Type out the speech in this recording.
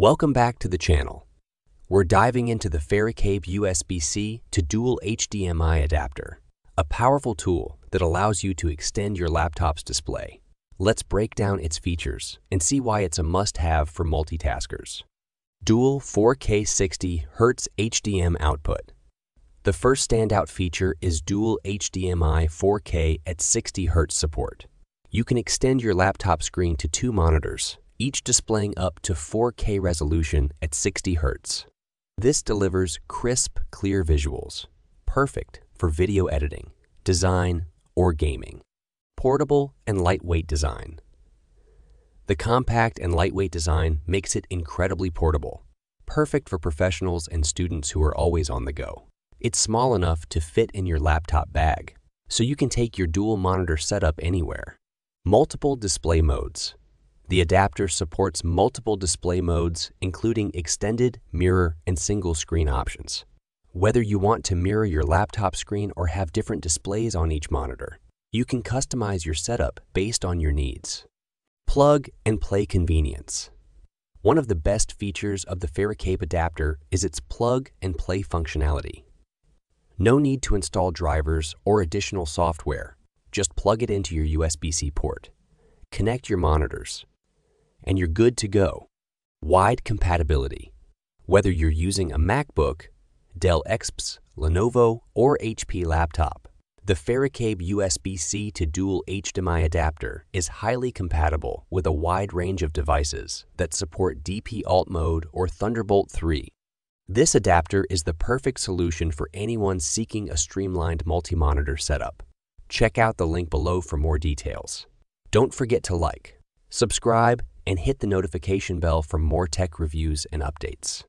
Welcome back to the channel. We're diving into the Fairikabe USB-C to dual HDMI adapter, a powerful tool that allows you to extend your laptop's display. Let's break down its features and see why it's a must-have for multitaskers. Dual 4K 60 Hz HDMI output. The first standout feature is dual HDMI 4K at 60 Hz support. You can extend your laptop screen to two monitors, each displaying up to 4K resolution at 60 Hz. This delivers crisp, clear visuals, perfect for video editing, design, or gaming. Portable and lightweight design. The compact and lightweight design makes it incredibly portable, perfect for professionals and students who are always on the go. It's small enough to fit in your laptop bag, so you can take your dual monitor setup anywhere. Multiple display modes. The adapter supports multiple display modes, including extended, mirror, and single screen options. Whether you want to mirror your laptop screen or have different displays on each monitor, you can customize your setup based on your needs. Plug and play convenience. One of the best features of the Fairikabe adapter is its plug and play functionality. No need to install drivers or additional software. Just plug it into your USB-C port. Connect your monitors. And you're good to go. Wide compatibility. Whether you're using a MacBook, Dell XPS, Lenovo, or HP laptop, the Fairikabe USB-C to dual HDMI adapter is highly compatible with a wide range of devices that support DP Alt mode or Thunderbolt 3 this adapter is the perfect solution for anyone seeking a streamlined multi-monitor setup. Check out the link below for more details. Don't forget to like, subscribe, and hit the notification bell for more tech reviews and updates.